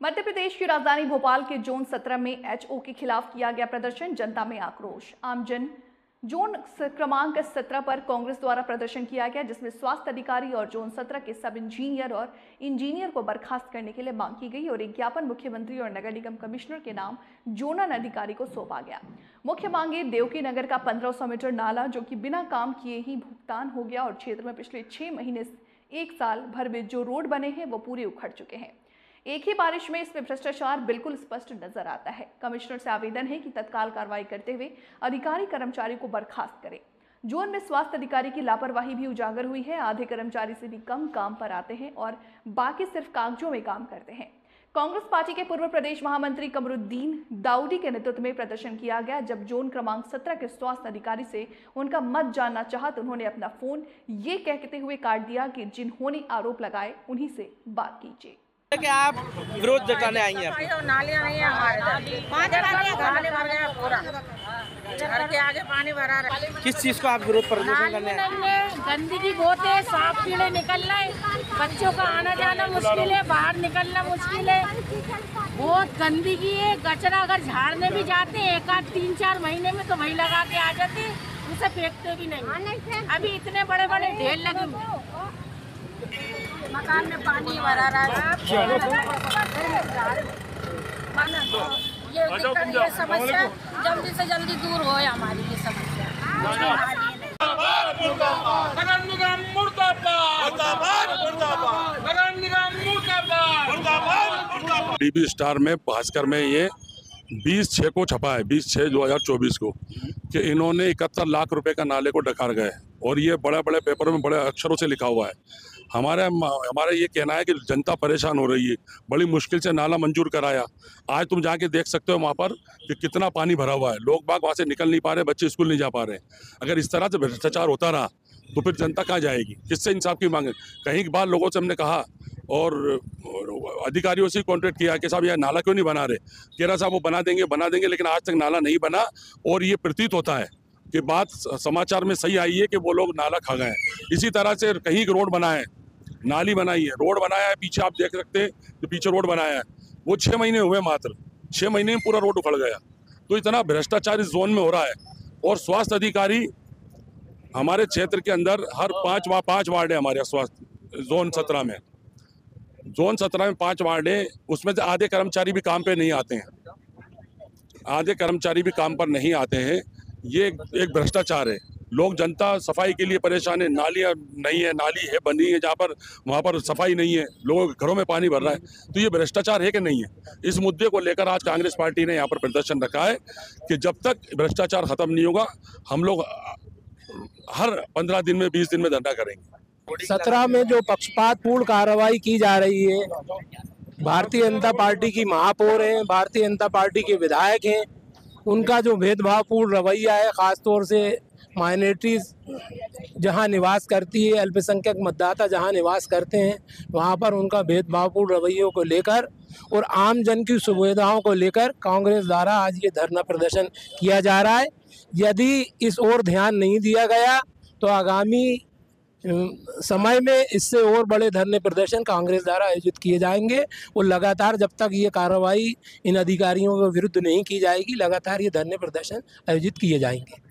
मध्य प्रदेश की राजधानी भोपाल के जोन सत्रह में एचओ के खिलाफ किया गया प्रदर्शन, जनता में आक्रोश। आमजन, जोन क्रमांक सत्रह पर कांग्रेस द्वारा प्रदर्शन किया गया, जिसमें स्वास्थ्य अधिकारी और जोन सत्रह के सब इंजीनियर और इंजीनियर को बर्खास्त करने के लिए मांग की गई और एक ज्ञापन मुख्यमंत्री और नगर निगम कमिश्नर के नाम जोनल अधिकारी को सौंपा गया। मुख्य मांगे, देवकी नगर का पंद्रह मीटर नाला, जो कि बिना काम किए ही भुगतान हो गया और क्षेत्र में पिछले छह महीने एक साल भर में जो रोड बने हैं, वो पूरे उखड़ चुके हैं। एक ही बारिश में इसमें भ्रष्टाचार बिल्कुल स्पष्ट नज़र आता है। कमिश्नर से आवेदन है कि तत्काल कार्रवाई करते हुए अधिकारी कर्मचारी को बर्खास्त करें। जोन में स्वास्थ्य अधिकारी की लापरवाही भी उजागर हुई है। आधे कर्मचारी से भी कम काम पर आते हैं और बाकी सिर्फ़ कागजों में काम करते हैं। कांग्रेस पार्टी के पूर्व प्रदेश महामंत्री कमरुद्दीन दाऊदी के नेतृत्व में प्रदर्शन किया गया। जब जोन क्रमांक सत्रह के स्वास्थ्य अधिकारी से उनका मत जानना चाहा तो उन्होंने अपना फ़ोन ये कहते हुए काट दिया कि जिन्होंने आरोप लगाए, उन्हीं से बात कीजिए। कि आप विरोध जताने आई हैं। नालियाँ नहीं है हमारे पाँच पानी भर गया पूरा। घर के आगे पानी भरा रहा किस चीज़ को आप विरोध प्रदर्शन करने आए गंदगी बहुत है सांप कीड़े निकल रहे बच्चों का आना जाना मुश्किल है बाहर निकलना मुश्किल है। बहुत गंदगी है कचरा अगर झाड़ने भी जाते हैं एक आध तीन चार महीने में तो वही लगा के आ जाते उसे फेंकते भी नहीं। अभी इतने बड़े बड़े ढेर लगे हुए हैं। मकान में पानी भरा रहा है। ये दिक्कत ये समस्या जल्दी से जल्दी दूर हो हमारी ये समस्या। नगर निगम मुर्दाबाद। नगर निगम मुर्दाबाद डीबी स्टार में भास्कर में ये बीस छः को छपा है, बीस छः दो हज़ार चौबीस को, कि इन्होंने इकहत्तर लाख रुपए का नाले को डकार गए और ये बड़े बड़े पेपरों में बड़े अक्षरों से लिखा हुआ है। हमारे, हमारा ये कहना है कि जनता परेशान हो रही है। बड़ी मुश्किल से नाला मंजूर कराया। आज तुम जाके देख सकते हो वहाँ पर कि कितना पानी भरा हुआ है। लोग बाग वहाँ से निकल नहीं पा रहे, बच्चे स्कूल नहीं जा पा रहे। अगर इस तरह से भ्रष्टाचार होता रहा तो फिर जनता कहाँ जाएगी? किससे इंसाफ की मांगे कहीं बाद लोगों से हमने कहा और अधिकारियों से कॉन्ट्रैक्ट किया कि साहब, यह नाला क्यों नहीं बना रहे? कह रहा साहब, वो बना देंगे बना देंगे, लेकिन आज तक नाला नहीं बना और ये प्रतीत होता है कि बात समाचार में सही आई है कि वो लोग नाला खा गए इसी तरह से कहीं रोड बनाए नाली बनाई है, रोड बनाया है, पीछे आप देख सकते हैं जो पीछे रोड बनाया है। वो छः महीने हुए मात्र छः महीने में पूरा रोड उखड़ गया। तो इतना भ्रष्टाचार इस जोन में हो रहा है और स्वास्थ्य अधिकारी हमारे क्षेत्र के अंदर हर पाँच वा पाँच वार्ड है हमारे स्वास्थ्य जोन सत्रह में। जोन सत्रह में पाँच वार्ड है उसमें से आधे कर्मचारी भी काम पे नहीं आते हैं। आधे कर्मचारी भी काम पर नहीं आते हैं। ये एक, भ्रष्टाचार है। लोग जनता सफ़ाई के लिए परेशान है। नालियाँ नहीं है नाली है बनी है जहाँ पर वहाँ पर सफ़ाई नहीं है। लोगों के घरों में पानी भर रहा है। तो ये भ्रष्टाचार है कि नहीं है? इस मुद्दे को लेकर आज कांग्रेस पार्टी ने यहाँ पर प्रदर्शन रखा है कि जब तक भ्रष्टाचार खत्म नहीं होगा हम लोग हर पंद्रह दिन में बीस दिन में धरना करेंगे। सत्रह में जो पक्षपात पूर्ण कार्रवाई की जा रही है भारतीय जनता पार्टी की महापौर हैं भारतीय जनता पार्टी के विधायक हैं उनका जो भेदभावपूर्ण रवैया है ख़ास तौर से माइनॉरिटीज़ जहाँ निवास करती है अल्पसंख्यक मतदाता जहाँ निवास करते हैं वहाँ पर उनका भेदभावपूर्ण रवैयों को लेकर और आम जन की सुविधाओं को लेकर कांग्रेस द्वारा आज ये धरना प्रदर्शन किया जा रहा है। यदि इस ओर ध्यान नहीं दिया गया तो आगामी समय में इससे और बड़े धरने प्रदर्शन कांग्रेस द्वारा आयोजित किए जाएँगे। और लगातार जब तक ये कार्रवाई इन अधिकारियों के विरुद्ध नहीं की जाएगी, लगातार ये धरने प्रदर्शन आयोजित किए जाएँगे।